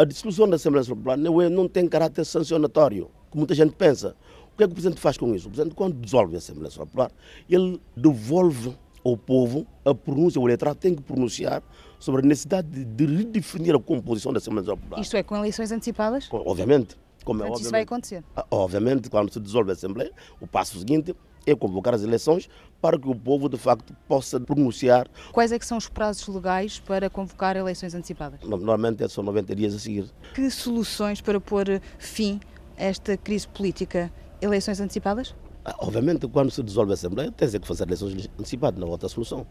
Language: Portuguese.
a dissolução da Assembleia Popular não, é, não tem caráter sancionatório, como muita gente pensa. O que é que o Presidente faz com isso? O Presidente, quando dissolve a Assembleia Popular, ele devolve ao povo a pronúncia, o eleitorado tem que pronunciar sobre a necessidade de, de redefinir a composição da Assembleia Popular. Isto é, com eleições antecipadas? Obviamente. Como Portanto, é, isso vai acontecer? Ah, Obviamente, quando se dissolve a Assembleia, o passo seguinte é convocar as eleições para que o povo, de facto, possa pronunciar. Quais é que são os prazos legais para convocar eleições antecipadas? Normalmente são 90 dias a seguir. Que soluções para pôr fim a esta crise política? Eleições antecipadas? Ah, Obviamente, quando se dissolve a Assembleia, tem que fazer eleições antecipadas, não há outra solução.